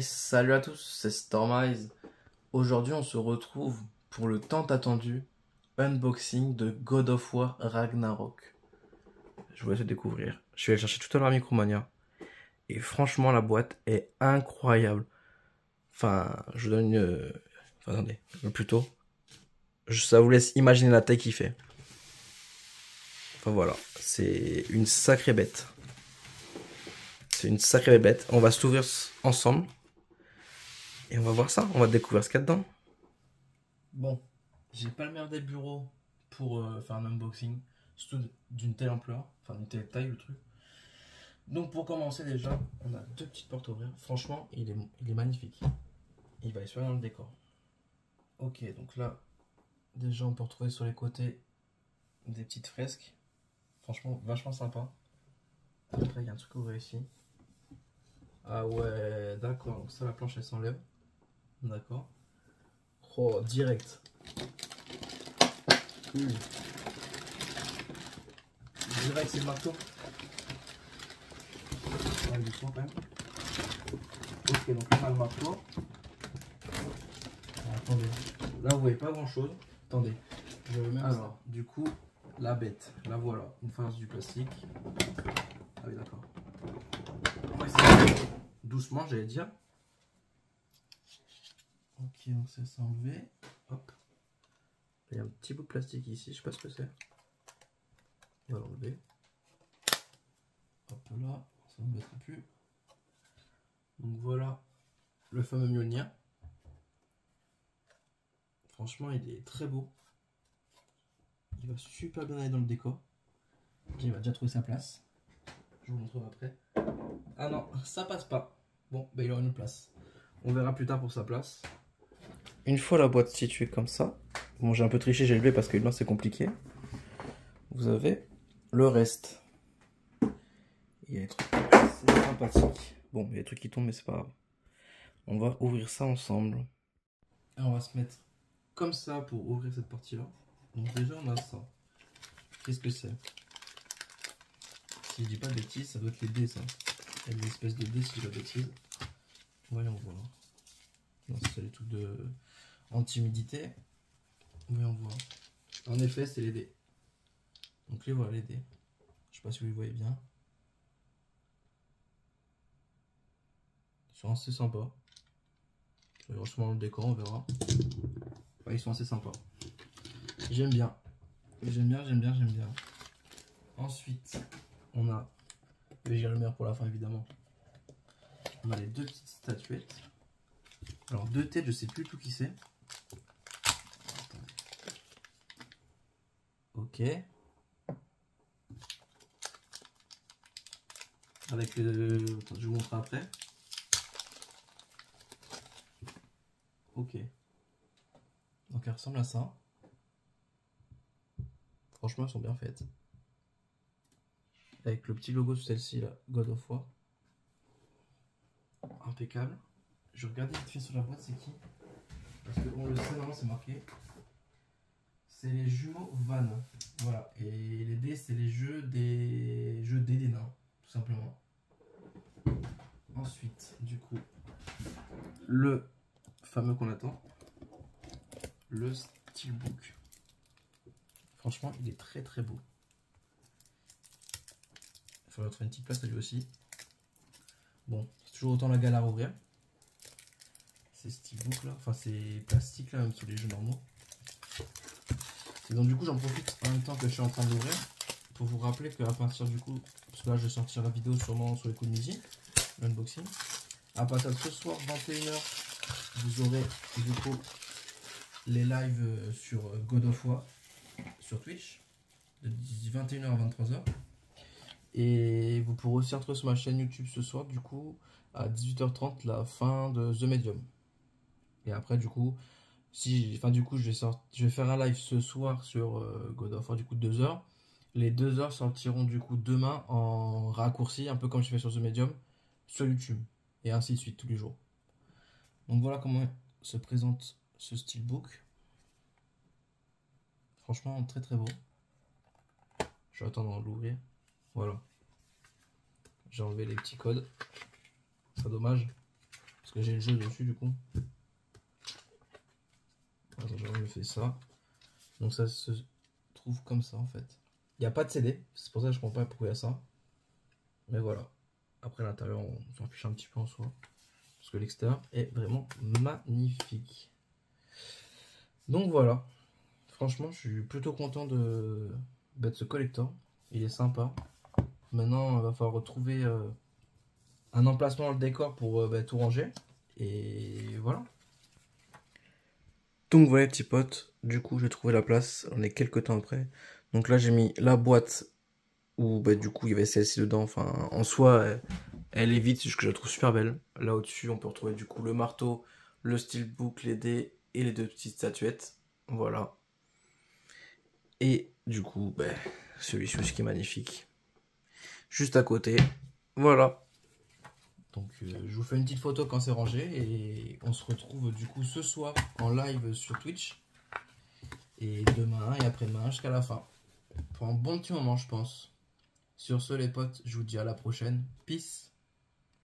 Salut à tous, c'est Stormize. Aujourd'hui, on se retrouve pour le tant attendu unboxing de God of War Ragnarok. Je vous laisse découvrir. Je suis allé chercher tout à l'heure à Micromania. Et franchement, la boîte est incroyable. Enfin, je vous donne une. Enfin, attendez, plutôt. Ça vous laisse imaginer la taille qu'il fait. Enfin voilà, c'est une sacrée bête. C'est une sacrée bête. On va s'ouvrir ensemble. Et on va voir ça. On va découvrir ce qu'il y a dedans. Bon, j'ai pas le meilleur des bureaux pour euh, faire un unboxing. Surtout d'une telle ampleur. Enfin, d'une telle taille, le truc. Donc, pour commencer, déjà, on a deux petites portes ouvertes. Franchement, il est, il est magnifique. Il va super dans le décor. Ok, donc là, déjà, on peut retrouver sur les côtés des petites fresques. Franchement, vachement sympa. Après, il y a un truc ouvert ici. Ah ouais, d'accord. Donc ça, la planche, elle s'enlève. D'accord. Oh, direct. Mmh. Direct, c'est le marteau. Du quand même. Ok, donc on a le marteau. Ah, attendez. Là, vous voyez pas grand chose. Attendez. Je vais même Alors, du coup, la bête. La voilà. Une face du plastique. Ah oui, d'accord. doucement, j'allais dire. Ok, donc ça s'est enlevé. Hop. Il y a un petit bout de plastique ici, je sais pas ce que c'est. On va l'enlever. Hop là, ça ne mettra plus. Donc voilà le fameux Mjolnir. Franchement, il est très beau. Il va super bien aller dans le décor. Il va déjà trouver sa place. Je vous montrerai après. Ah non, ça passe pas. Bon, ben il aura une place. On verra plus tard pour sa place. Une fois la boîte située comme ça, bon j'ai un peu triché, j'ai levé parce que là c'est compliqué. Vous avez le reste. Il y a des trucs c'est sympathique. Bon, il y a des trucs qui tombent mais c'est pas grave. On va ouvrir ça ensemble. on va se mettre comme ça pour ouvrir cette partie là. Donc déjà on a ça. Qu'est-ce que c'est? Si je dis pas de bêtises, ça doit être les dés ça. Il y a des espèces de dés si je dis pas. Voyons voir. Non, c'est les trucs de anti-humidité. Voyons voir. En effet, c'est les dés. Donc les voilà les dés. Je sais pas si vous les voyez bien. Ils sont assez sympas. Je le décor, on verra. ils sont assez sympas. J'aime bien. J'aime bien, j'aime bien, j'aime bien. Ensuite, on a. J'ai le meilleur pour la fin, évidemment. On a les deux petites statuettes. Alors, deux têtes, je sais plus tout qui c'est. Ok. Avec le. je vous montre après. Ok. Donc, elle ressemble à ça. Franchement, elles sont bien faites. Avec le petit logo sur celle-ci, là, God of War. Impeccable. Je regarde vite fait sur la boîte, c'est qui? Parce qu'on le sait, normalement, c'est marqué. C'est les jumeaux Van. Voilà. Et les dés, c'est les jeux des jeux dés des nains, tout simplement. Ensuite, du coup, le fameux qu'on attend, le steelbook. Franchement, il est très très beau. Il faudrait trouver une petite place à lui aussi. Bon, c'est toujours autant la galère à ouvrir. C'est steelbook là, enfin c'est plastique là, sur les jeux normaux. Et donc du coup j'en profite en même temps que je suis en train d'ouvrir pour vous rappeler qu'à partir du coup, parce que là je vais sortir la vidéo sûrement sur les coups de midi, l'unboxing. À partir de ce soir 21h, vous aurez du coup les lives euh, sur God of War sur Twitch de 21h à 23h. Et vous pourrez aussi retrouver sur ma chaîne YouTube ce soir, du coup, à 18h30, la fin de The Medium. Et après, du coup, si, enfin, du coup, je vais, sortir, je vais faire un live ce soir sur euh, God of War, du coup, 2 heures. Les 2 heures sortiront, du coup, demain en raccourci, un peu comme je fais sur The Medium, sur YouTube. Et ainsi de suite, tous les jours. Donc voilà comment se présente ce steelbook. Franchement, très très beau. Je vais attendre l'ouvrir. Voilà. J'ai enlevé les petits codes. C'est dommage. Parce que j'ai le jeu dessus du coup. Fais ça. Donc ça se trouve comme ça en fait. Il n'y a pas de CD, c'est pour ça que je comprends pas pourquoi il y a ça. Mais voilà. Après l'intérieur, on s'en fiche un petit peu en soi. Parce que l'extérieur est vraiment magnifique. Donc voilà. Franchement, je suis plutôt content de, bah, ce collector. Il est sympa. Maintenant, il va falloir retrouver euh, un emplacement dans le décor pour euh, bah, tout ranger. Et voilà. Donc voilà, petits potes. Du coup, j'ai trouvé la place. On est quelques temps après. Donc là, j'ai mis la boîte où bah, du coup, il y avait celle-ci dedans. Enfin, en soi, elle, est que je la trouve super belle. Là au-dessus, on peut retrouver du coup le marteau, le steelbook, les dés et les deux petites statuettes. Voilà. Et du coup, bah, celui-ci aussi qui est magnifique. Juste à côté. Voilà. Donc euh, je vous fais une petite photo quand c'est rangé et on se retrouve du coup ce soir en live sur Twitch. Et demain et après-demain jusqu'à la fin. Pour un bon petit moment je pense. Sur ce les potes, je vous dis à la prochaine. Peace